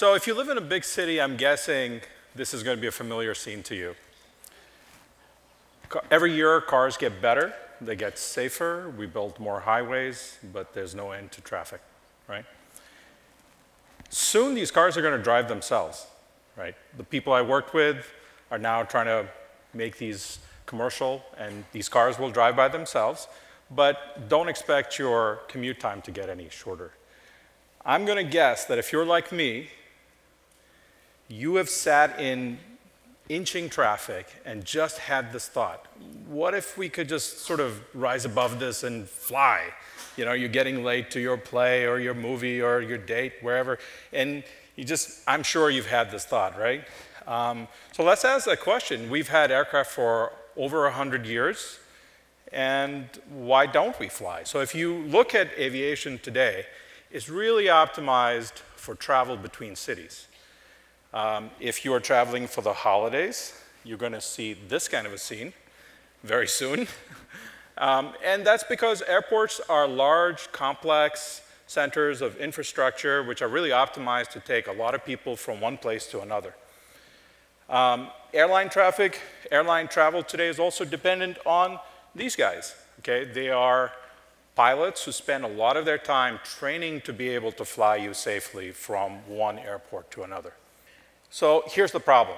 So if you live in a big city, I'm guessing this is going to be a familiar scene to you. Every year, cars get better, they get safer, we build more highways, but there's no end to traffic, right? Soon, these cars are going to drive themselves, right? The people I worked with are now trying to make these commercial, and these cars will drive by themselves, but don't expect your commute time to get any shorter. I'm going to guess that if you're like me, you have sat in inching traffic and just had this thought what if we could just sort of rise above this and fly? You know, you're getting late to your play or your movie or your date, wherever, and you just, I'm sure you've had this thought, right? Um, so let's ask that question. We've had aircraft for over 100 years, and why don't we fly? So if you look at aviation today, it's really optimized for travel between cities. Um, if you are traveling for the holidays, you're going to see this kind of a scene very soon. um, and that's because airports are large, complex centers of infrastructure which are really optimized to take a lot of people from one place to another. Um, airline traffic, airline travel today is also dependent on these guys. Okay, they are pilots who spend a lot of their time training to be able to fly you safely from one airport to another. So here's the problem.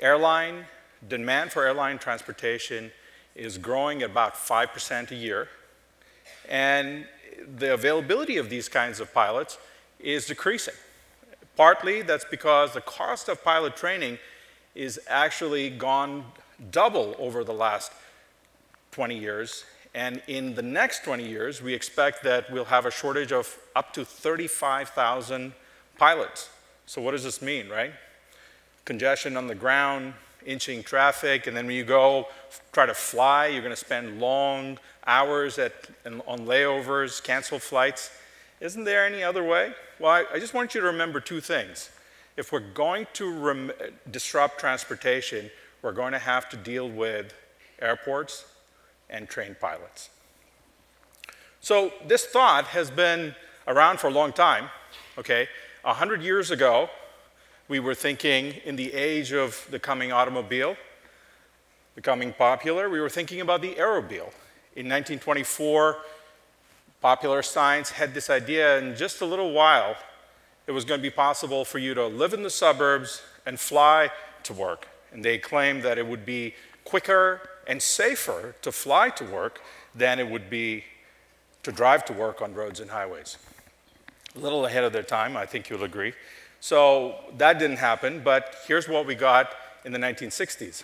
Airline, demand for airline transportation is growing at about 5% a year, and the availability of these kinds of pilots is decreasing. Partly that's because the cost of pilot training is actually gone double over the last 20 years, and in the next 20 years, we expect that we'll have a shortage of up to 35,000 pilots. So what does this mean, right? Congestion on the ground, inching traffic, and then when you go try to fly, you're going to spend long hours at, on layovers, cancel flights. Isn't there any other way? Well, I, I just want you to remember two things. If we're going to disrupt transportation, we're going to have to deal with airports and trained pilots. So this thought has been around for a long time, okay? A hundred years ago, we were thinking in the age of the coming automobile, becoming popular, we were thinking about the aerobile. In 1924, popular science had this idea in just a little while, it was going to be possible for you to live in the suburbs and fly to work. And they claimed that it would be quicker and safer to fly to work than it would be to drive to work on roads and highways a little ahead of their time, I think you'll agree. So that didn't happen, but here's what we got in the 1960s.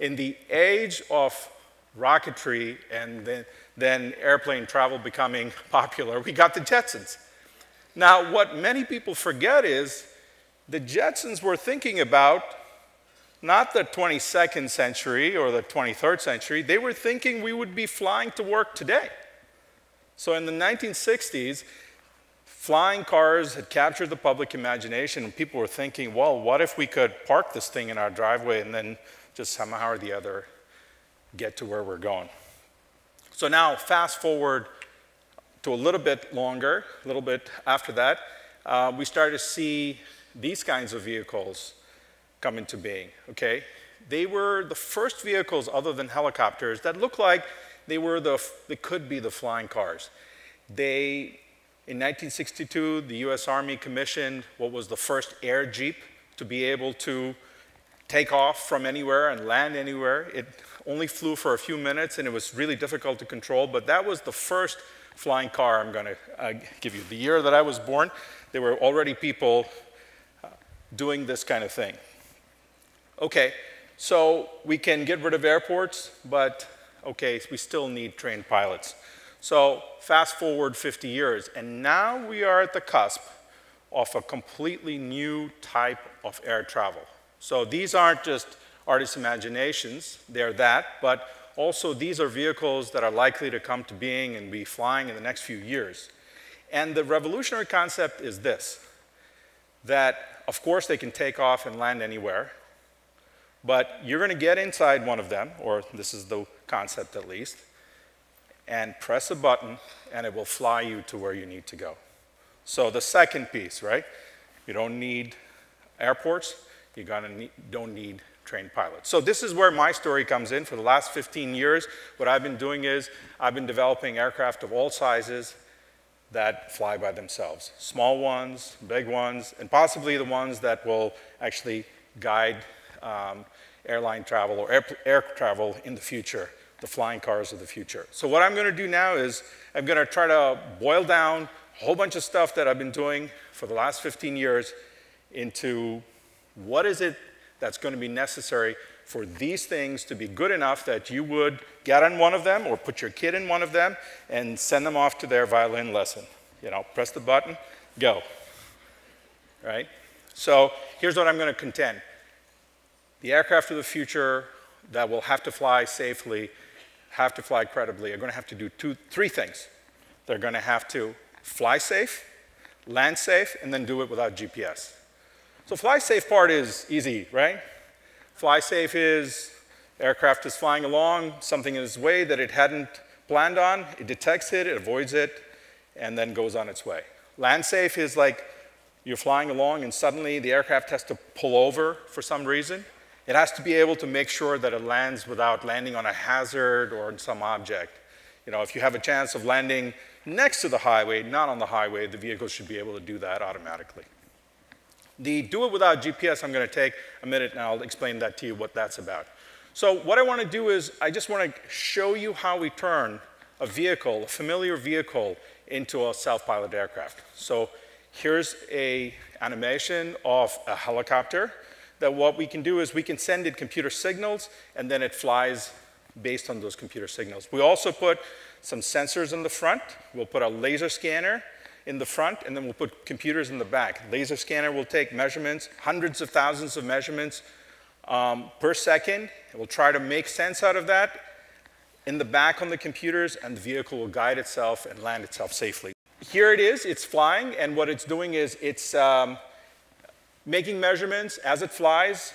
In the age of rocketry and then, then airplane travel becoming popular, we got the Jetsons. Now, what many people forget is the Jetsons were thinking about not the 22nd century or the 23rd century, they were thinking we would be flying to work today. So in the 1960s, Flying cars had captured the public imagination, and people were thinking, well, what if we could park this thing in our driveway and then just somehow or the other get to where we're going? So now, fast forward to a little bit longer, a little bit after that, uh, we started to see these kinds of vehicles come into being, okay? They were the first vehicles other than helicopters that looked like they were the, they could be the flying cars. They in 1962, the US Army commissioned what was the first air jeep to be able to take off from anywhere and land anywhere. It only flew for a few minutes and it was really difficult to control, but that was the first flying car I'm going to uh, give you. The year that I was born, there were already people uh, doing this kind of thing. Okay, so we can get rid of airports, but okay, we still need trained pilots. So fast forward 50 years, and now we are at the cusp of a completely new type of air travel. So these aren't just artists' imaginations, they're that, but also these are vehicles that are likely to come to being and be flying in the next few years. And the revolutionary concept is this, that of course they can take off and land anywhere, but you're going to get inside one of them, or this is the concept at least, and press a button and it will fly you to where you need to go. So the second piece, right? you don't need airports, you need, don't need trained pilots. So this is where my story comes in. For the last 15 years, what I've been doing is I've been developing aircraft of all sizes that fly by themselves. Small ones, big ones, and possibly the ones that will actually guide um, airline travel or air, air travel in the future, the flying cars of the future. So what I'm going to do now is I'm going to try to boil down a whole bunch of stuff that I've been doing for the last 15 years into what is it that's going to be necessary for these things to be good enough that you would get on one of them or put your kid in one of them and send them off to their violin lesson. You know, press the button, go. Right? So here's what I'm going to contend. The aircraft of the future that will have to fly safely, have to fly credibly, are going to have to do two, three things. They're going to have to fly safe, land safe, and then do it without GPS. So fly safe part is easy, right? Fly safe is aircraft is flying along, something in its way that it hadn't planned on, it detects it, it avoids it, and then goes on its way. Land safe is like you're flying along and suddenly the aircraft has to pull over for some reason. It has to be able to make sure that it lands without landing on a hazard or on some object. You know, if you have a chance of landing next to the highway, not on the highway, the vehicle should be able to do that automatically. The do it without GPS, I'm going to take a minute and I'll explain that to you what that's about. So what I want to do is I just want to show you how we turn a vehicle, a familiar vehicle, into a self-pilot aircraft. So here's a animation of a helicopter that what we can do is we can send it computer signals and then it flies based on those computer signals. We also put some sensors in the front. We'll put a laser scanner in the front, and then we'll put computers in the back. Laser scanner will take measurements, hundreds of thousands of measurements um, per second. It will try to make sense out of that in the back on the computers, and the vehicle will guide itself and land itself safely. Here it is, it's flying, and what it's doing is it's um, making measurements as it flies,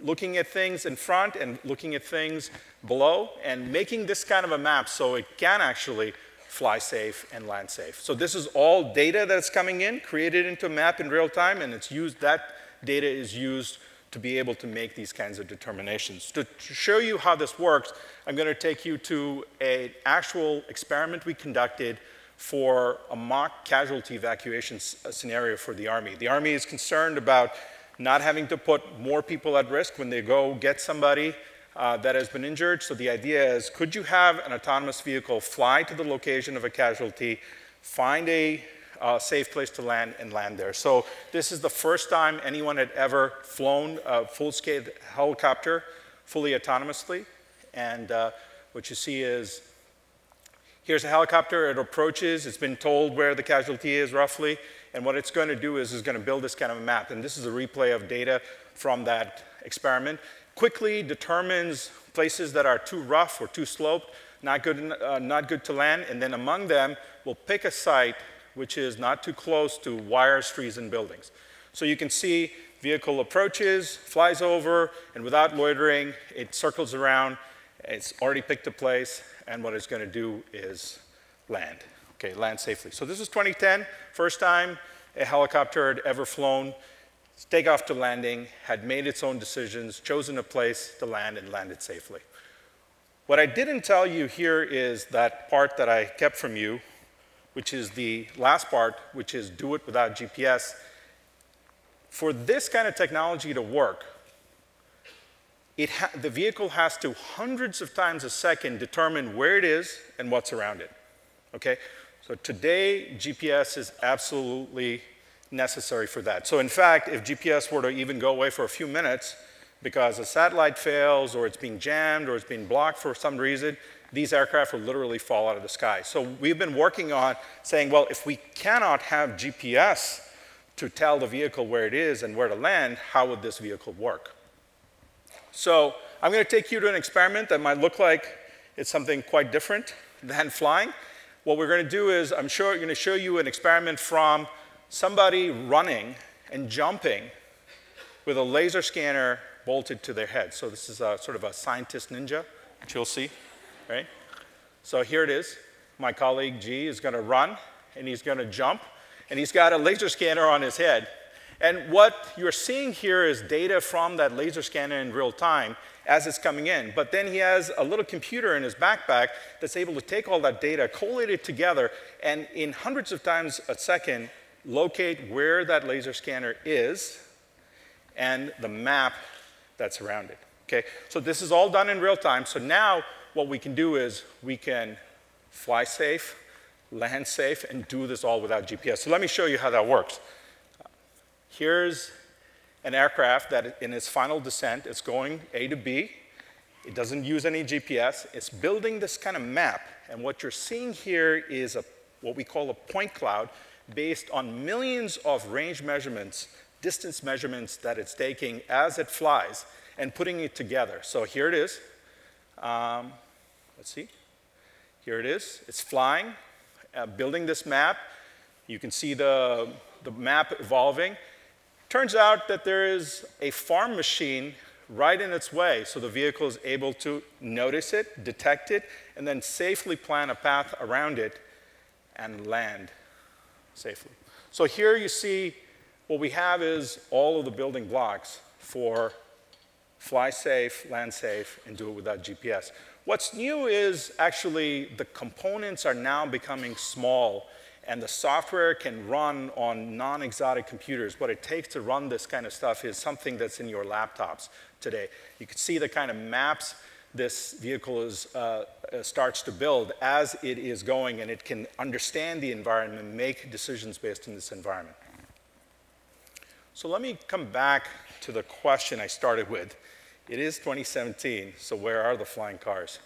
looking at things in front and looking at things below, and making this kind of a map so it can actually fly safe and land safe. So this is all data that's coming in, created into a map in real time, and it's used, that data is used to be able to make these kinds of determinations. To, to show you how this works, I'm going to take you to an actual experiment we conducted for a mock casualty evacuation scenario for the Army. The Army is concerned about not having to put more people at risk when they go get somebody uh, that has been injured. So the idea is, could you have an autonomous vehicle fly to the location of a casualty, find a uh, safe place to land, and land there? So this is the first time anyone had ever flown a full-scale helicopter fully autonomously. And uh, what you see is, here's a helicopter, it approaches, it's been told where the casualty is roughly, and what it's going to do is it's going to build this kind of a map. And this is a replay of data from that experiment quickly determines places that are too rough or too sloped, not good, uh, not good to land, and then among them, we'll pick a site which is not too close to wires, trees, and buildings. So you can see vehicle approaches, flies over, and without loitering, it circles around, it's already picked a place, and what it's gonna do is land. Okay, land safely. So this is 2010, first time a helicopter had ever flown takeoff to landing, had made its own decisions, chosen a place to land, and landed safely. What I didn't tell you here is that part that I kept from you, which is the last part, which is do it without GPS. For this kind of technology to work, the vehicle has to hundreds of times a second determine where it is and what's around it. Okay? So today, GPS is absolutely necessary for that. So in fact, if GPS were to even go away for a few minutes because a satellite fails or it's being jammed or it's being blocked for some reason, these aircraft will literally fall out of the sky. So we've been working on saying, well, if we cannot have GPS to tell the vehicle where it is and where to land, how would this vehicle work? So I'm going to take you to an experiment that might look like it's something quite different than flying. What we're going to do is I'm sure, going to show you an experiment from somebody running and jumping with a laser scanner bolted to their head. So this is a sort of a scientist ninja, which you'll see, right? So here it is. My colleague Ji is going to run, and he's going to jump, and he's got a laser scanner on his head. And what you're seeing here is data from that laser scanner in real time as it's coming in. But then he has a little computer in his backpack that's able to take all that data, collate it together, and in hundreds of times a second, locate where that laser scanner is and the map that's around it. Okay, so this is all done in real time. So now what we can do is we can fly safe, land safe, and do this all without GPS. So let me show you how that works. Here's an aircraft that in its final descent is going A to B. It doesn't use any GPS. It's building this kind of map. And what you're seeing here is a, what we call a point cloud based on millions of range measurements, distance measurements that it's taking as it flies and putting it together. So here it is. Um, let's see. Here it is. It's flying, uh, building this map. You can see the, the map evolving. Turns out that there is a farm machine right in its way, so the vehicle is able to notice it, detect it, and then safely plan a path around it and land safely. So here you see what we have is all of the building blocks for fly safe, land safe, and do it without GPS. What's new is actually the components are now becoming small and the software can run on non-exotic computers. What it takes to run this kind of stuff is something that's in your laptops today. You can see the kind of maps this vehicle is, uh, uh, starts to build as it is going, and it can understand the environment make decisions based on this environment. So let me come back to the question I started with. It is 2017, so where are the flying cars?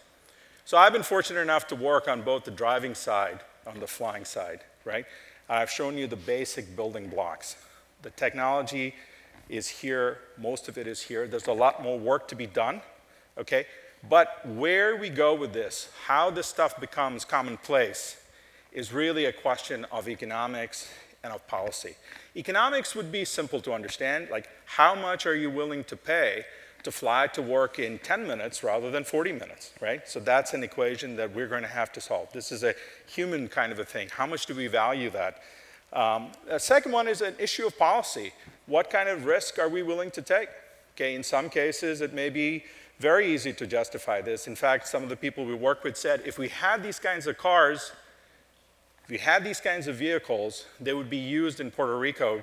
So I've been fortunate enough to work on both the driving side on the flying side, right? I've shown you the basic building blocks. The technology is here, most of it is here. There's a lot more work to be done, okay? But where we go with this, how this stuff becomes commonplace, is really a question of economics and of policy. Economics would be simple to understand, like how much are you willing to pay to fly to work in 10 minutes rather than 40 minutes, right? So that's an equation that we're going to have to solve. This is a human kind of a thing. How much do we value that? Um, the second one is an issue of policy. What kind of risk are we willing to take? Okay, in some cases, it may be very easy to justify this. In fact, some of the people we work with said if we had these kinds of cars, if we had these kinds of vehicles, they would be used in Puerto Rico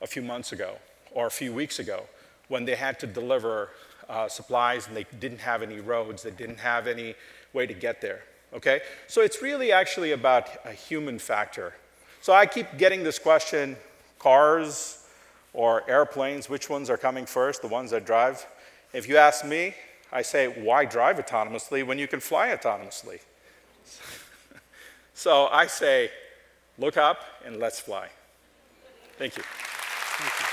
a few months ago or a few weeks ago when they had to deliver uh, supplies and they didn't have any roads, they didn't have any way to get there. Okay? So it's really actually about a human factor. So I keep getting this question cars or airplanes, which ones are coming first, the ones that drive? If you ask me, I say, why drive autonomously when you can fly autonomously? so I say, look up and let's fly. Thank you. Thank you.